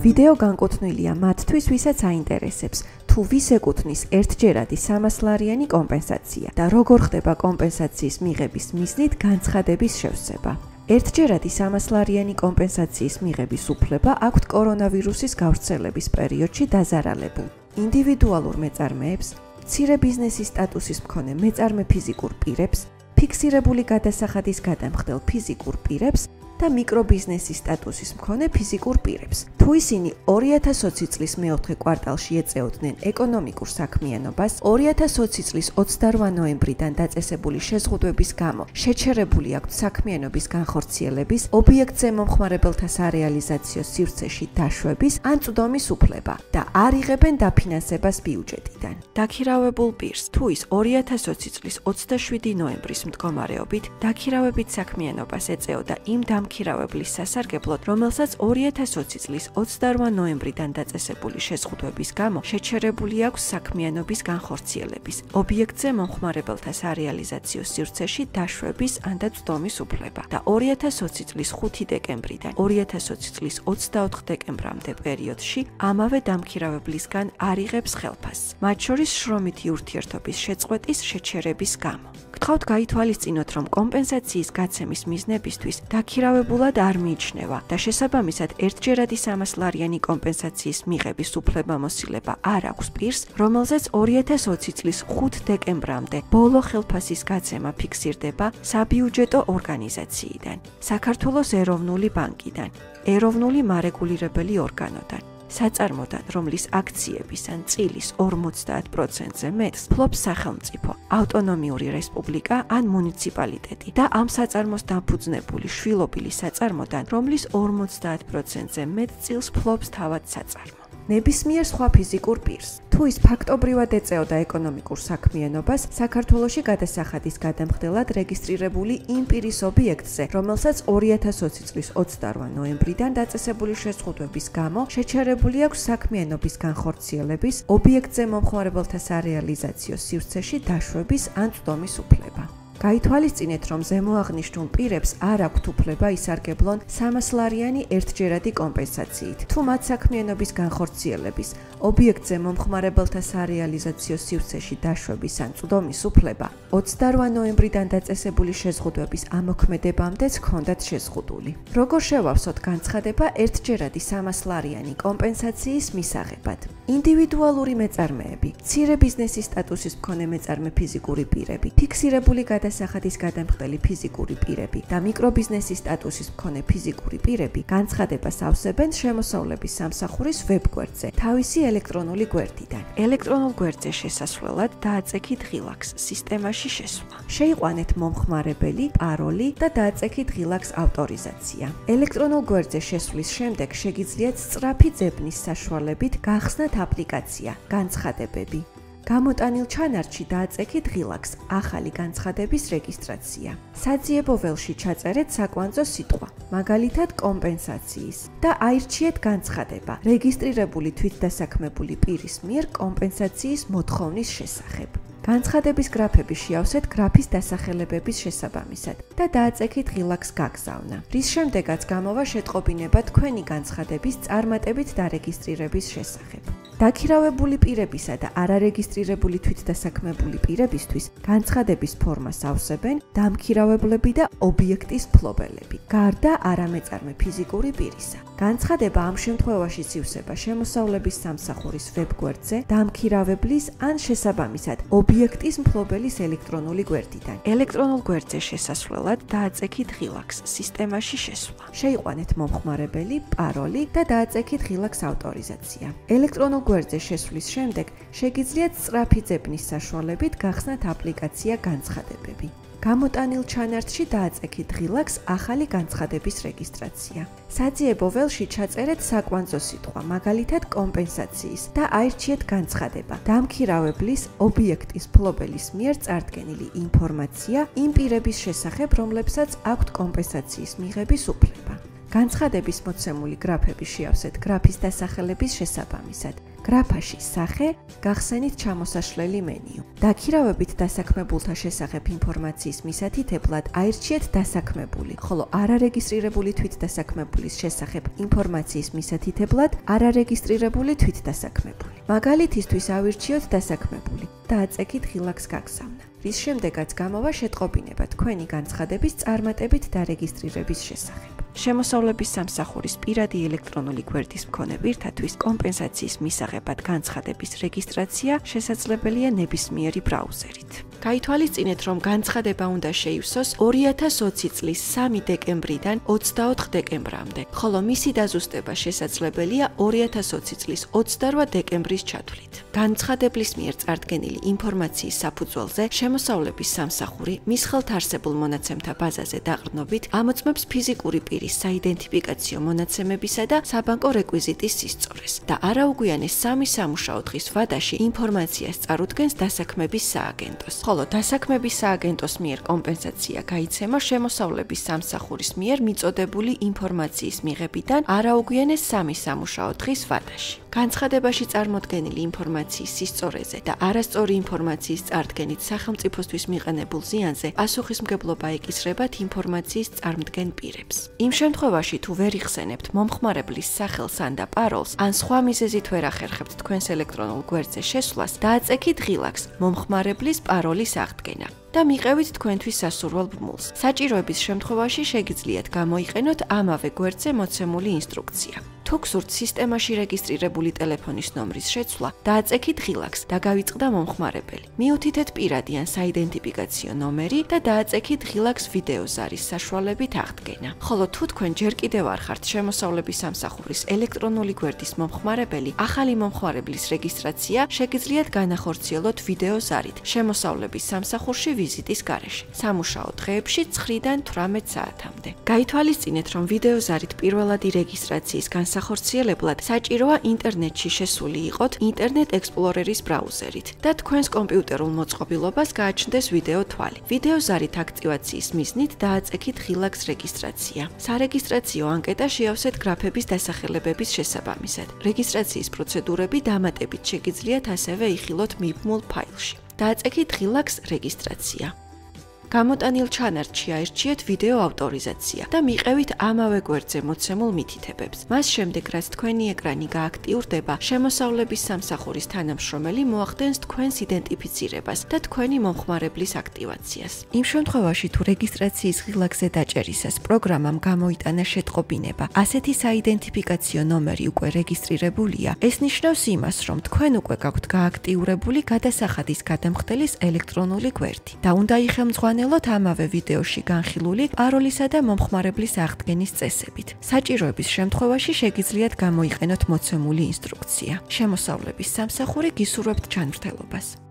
ვიდეო განკუთვნილია მათთვის, ვისაც აინტერესებს, თუ ვის ეკუთვნის ერთჯერადი 300 ლარიანი კომპენსაცია და როგორ ხდება კომპენსაციის მიღების მიზნით განცხადების შევსება. ერთჯერადი 300 ლარიანი კომპენსაციის მიღების უფლება აქვთ კორონავირუსის გავრცელების პერიოდში დაზარალებულ ინდივიდუალურ მეწარმეებს, ცირე ბიზნესის სტატუსის მქონე მეწარმე ფიზიკურ პირებს, ფიქსირებული გადასახადის გადამხდელ ფიზიკურ პირებს და მიკრობიზნესის სტატუსის მქონე ფიზიკურ პირებს. თუ ისინი 2020 წლის მეოთხე კვარტალში ეწეოდნენ ეკონომიკურ საქმიანობას, 2020 წლის 28 ნოემბრიდან დაწესებული შეზღუდვების გამო შეჩერებული აქვთ საქმიანობის განხორციელების, ობიექტზე მომხმარებელთა სარეალიზაციო სივრცეში დაშვების ან წვდომის უფლება და არ იღებენ დაფინანსებას ბიუჯეტიდან. დაქირავებულ პირს თუ ის 2020 წლის 27 ნოემბრის მდგომარეობით დაქირავებით საქმიანობას ეწეოდა იმ დამ დამქირავებლის სასარგებლოდ, რომელსაც 2020 წლის 28 ნოემბრიდან დაწესებული შეზღუდვების გამო შეჩერებული აქვს საქმიანობის განხორციელების, ობიექტზე მომხმარებელთა სარეალიზაციო სივრცეში დაშვების ან და წდომის უფლება და 2020 წლის 5 დეკემბრიდან 2020 წლის 24 დეკემბრამდე პერიოდში ამავე დამქირავებლისგან არიღებს ხელფასს, მათ შორის შრომითი ურთიერთობის შეწყვეტის შეჩერების გამო. გთხოვთ გაითვალისწინოთ, რომ კომპენსაციის გაცემის მიზნებისთვის დაქირავებულად არ მიიჩნევა და შესაბამისად ერთჯერადი 300 ლარიანი კომპენსაციის მიღების უფლებამოსილება არ აქვს პირს, რომელზეც 2020 წლის 5 დეკემბრამდე ბოლო ხელფასის გაცემა ფიქსირდება საბიუჯეტო ორგანიზაციიდან, საქართველოს ეროვნული ბანკიდან, ეროვნული მარეგულირებელი ორგანოდან. საწარმოდან, რომლის აქციების ან წილის 50%-ზე მეტს ფლობს სახელმწიფო, ავტონომიური რესპუბლიკა ან მუნიციპალიტეტი და ამ საწარმოს დაფუძნებული შვილობილი საწარმოდან, რომლის 50%-ზე მეტ წილს ფლობს თავად საწარმო. ნებისმიერ სხვა ფიზიკურ პირს. თუ ის ფაქტობრივად ეწეოდა ეკონომიკურ საქმიანობას საქართველოსი გადასახადის გადამხდელად რეგისტრირებული იმ პირის ობიექტზე, რომელსაც 2020 წლის 28 ნოემბრიდან დაწესებული შეზღუდვების გამო შეჩერებული აქვს საქმიანობის განხორციელების, ობიექტზე მომხმარებელთა სარეალიზაციო სივრცეში დაშვების ან წდომის უფლება. გაითვალისწინეთ, რომ ზემოაღნიშნულ პირებს არ აქვთ უფლება ისარგებლონ 300 ლარიანი ერთჯერადი კომპენსაციით. თუ მათ საქმიანობის განხორციელების, ობიექტზე მომხმარებელთა სარეალიზაციო სივრცეში დაშვების ან წვდომის უფლება 28 ნოემბრიდან დაწესებული შეზღუდვების ამოქმედებამდეც ჰქონდათ შეზღუდული. როგორ შევავსოთ განცხადება ერთჯერადი 300 ლარიანი კომპენსაციის მისაღებად? ინდივიდუალური მეწარმეები, ცირე ბიზნესის სტატუსის მქონე მეწარმე ფიზიკური პირები, ფიქსირებული გადა გადასახადის გადამხდელი ფიზიკური პირები და მიკრობიზნესის სტატუსის მქონე ფიზიკური პირები განცხადებას ავსებენ შემოსავლების სამსახურის ვებგვერდზე თავისი ელექტრონული გვერდიდან. ელექტრონულ გვერდზე შესასვლელად დააწექით ღილაკს სისტემაში შესვლა. შეიყვანეთ მომხმარებელი, პაროლი და დააწექით ღილაკს ავტორიზაცია. ელექტრონულ გვერდზე შესვლის შემდეგ შეგიძლიათ სწრაფი ძებნის საშუალებით გახსნათ აპლიკაცია განცხადებები გამოტანილ ჩანართში დააწექით ღილაკს ახალი განცხადების რეგისტრაცია. საძიებო ველში ჩაწერეთ საკვანძო სიტყვა, მაგალითად კომპენსაციის და აირჩიეთ განცხადება რეგისტრირებული თვითდასაქმებული პირის მიერ კომპენსაციის მოთხოვნის შესახებ. განცხადების გრაფები შეავსეთ გრაფის დასახელებების შესაბამისად და დააწექით ღილაკს გაგზავნა. რის შემდეგაც გამოვა შეტყობინება თქვენი განცხადების წარმატებით დარეგისტრირების შესახებ. დაქირავებული პირებისა და არარეგისტრირებული თვითდასაქმებული პირებისთვის განცხადების ფორმას ავსებენ დამქირავებლები და ობიექტის ფლობელები. გარდა არამეწარმე ფიზიკური პირისა. განცხადება ამ შემთხვევაში ცივსება შემოსავლების სამსახურის ვებგვერდზე დამქირავებლის ან შესაბამისად ობიექტის მფლობელის ელექტრონული გვერდიდან. ელექტრონულ გვერდზე შესასვლელად დააწექით ღილაკს სისტემაში შესვლა. შეიყვანეთ მომხმარებელი, პაროლი და დააწექით ღილაკს ავტორიზაცია. ელექტრონულ გვერდზე შესვლის შემდეგ შეგიძლიათ სწრაფი ძებნის საშუალებით გახსნათ აპლიკაცია განცხადებები. გამოტანილ ჩანართში დააწექით ღილაკს ახალი განცხადების რეგისტრაცია. საძიებო ველში ჩაწერეთ საკვანძო სიტყვა, მაგალითად კომპენსაციის და აირჩიეთ განცხადება. დამქირავებლის ობიექტის ფლობელის მიერ წარდგენილი ინფორმაცია იმ პირების შესახებ, რომლებსაც აქვთ კომპენსაციის მიღების უფლება. განცხადების მოცემული გრაფები შეავსეთ გრაფის დასახელების შესაბამისად. გრაფაში სახე გახსენით ჩამოსაშლელი მენიუ. დაქირავებით დასაქმებულთა შესახებ ინფორმაციის მისათითებლად აირჩიეთ დასაქმებული, ხოლო არარეგისტრირებული თვითდასაქმებულის შესახებ ინფორმაციის მისათითებლად არარეგისტრირებული თვითდასაქმებული. მაგალითისთვის ავირჩიოთ დასაქმებული და აწექით ღილაკს გაგზავნა. რის შემდეგაც გამოვა შეტყობინება თქვენი განცხადების წარმატებით დარეგისტრირების შესახებ. შემოსავლების სამსახურის პირადი ელექტრონული გვერდის მქონე პირთათვის კომპენსაციის მისაღებად განცხადების რეგისტრაცია შესაძლებელია ნებისმიერი ბრაუზერით. გაითვალისწინეთ, რომ განცხადება უნდა შეივსოს 2020 წლის 3 დეკემბრიდან 24 დეკემბრამდე, ხოლო მისი დაზუსტება შესაძლებელია 2020 წლის 28 დეკემბრის ჩათვლით. განცხადებლის მიერ წარდგენილი ინფორმაციის საფუძველზე შემოსავლების სამსახური მის ხელთ არსებულ მონაცემთა ბაზაზე დაყრდნობით ამოწმებს ფიზიკური პირის საიდენტიფიკაციო მონაცემებისა და საბანკო რეკვიზიტის სისწორეს და არაუგვიანეს სამი სამუშაო დღის ვადაში ინფორმაციას წარუდგენს დასაქმების სააგენტოს. ხოლო დასაქმების სააგენტოს მიერ კომპენსაცია გაიცემა შემოსავლების სამსახურის მიერ მიწოდებული ინფორმაციის მიღებიდან არაუგვიანეს სამი სამუშაო დღის ვადაში. განცხადებაში წარმოდგენილი ინფორმაციის სისწორეზე და არასწორი ინფორმაციის წარდგენით სახელმწიფოსთვის მიყენებულ ზიანზე პასუხისმგებლობა ეკისრებათ ინფორმაციის წარმდგენ პირებს. იმ შემთხვევაში თუ ვერ იხსენებთ მომხმარებლის სახელს ან და პაროლს, ან სხვა მიზეზით ვერ ახერხებთ თქვენს ელექტრონულ გვერდზე შესვლას, დააწექით ღილაკს მომხმარებლის პაროლის აღდგენა. და მიყევით თქვენთვის სასურველ ბმულს. საჭიროების შემთხვევაში შეგიძლიათ გამოიყენოთ ამავე გვერდზე მოცემული ინსტრუქცია. თუ გსურთ სისტემაში რეგისტრირებული ტელეფონის ნომრის შეცვლა, დააწექით ღილაკს და გავიწყდა მომხმარებელი. მიუთითეთ პირადი ან საიდენტიფიკაციო ნომერი და დააწექით ღილაკს ვიდეო ზარის საშუალებით აღდგენა. ხოლო თუ თქვენ ჯერ კიდევ არ ხართ შემოსავლების სამსახურის ელექტრონული გვერდის მომხმარებელი, ახალი მომხმარებლის რეგისტრაცია შეგიძლიათ განახორციელოთ ვიდეო ზარით შემოსავლების სამსახურში ვიზიტის გარეშე. სამუშაო დღეებში 9-დან 18 საათამდე. გაითვალისწინეთ, რომ ვიდეო ზარით პირველადი რეგისტრაციის განსახორციელებლად საჭიროა ინტერნეტში შესული იყოთ ინტერნეტ ექსპლორერის ბრაუზერით და თქვენს კომპიუტერულ მოწყობილობას გააჩნდეს ვიდეო თვალი. ვიდეო ზარით აქტივაციის მიზნით დააწექით ღილაკს რეგისტრაცია. სარეგისტრაციო ანკეტა შეავსეთ გრაფების დასახელებების შესაბამისად. რეგისტრაციის პროცედურები დამატებით შეგიძლიათ ასევე იხილოთ მიბმულ ფაილში. დააწექით ღილაკს რეგისტრაცია. გამოტანილ ჩანართში აირჩიეთ ვიდეო ავტორიზაცია და მიყევით ამავე გვერდზე მოცემულ მითითებებს. მას შემდეგ, რაც თქვენი ეკრანი გააქტიურდება, შემოსავლების სამსახურის თანამშრომელი მოახდენს თქვენს იდენტიფიცირებას და თქვენი მომხმარებლის აქტივაციას. იმ შემთხვევაში, თუ რეგისტრაციის ღილაკზე დაჭერისას პროგრამამ გამოიტანა შეტყობინება, ასეთი საიდენტიფიკაციო ნომერი უკვე რეგისტრირებულია, ეს ნიშნავს იმას, რომ თქვენ უკვე გაქვთ გააქტიურებული გადასახადის გადამხდელის ელექტრონული გვერდი და უნდა იხელმძღვანელოთ განხილოთ ამავე ვიდეოში განხილული პაროლისა და მომხმარებლის აღდგენის წესებით. საჭიროების შემთხვევაში შეგიძლიათ გამოიყენოთ მოცემული ინსტრუქცია. შემოსავლების სამსახური გისურვებთ ჩანმრთელობას.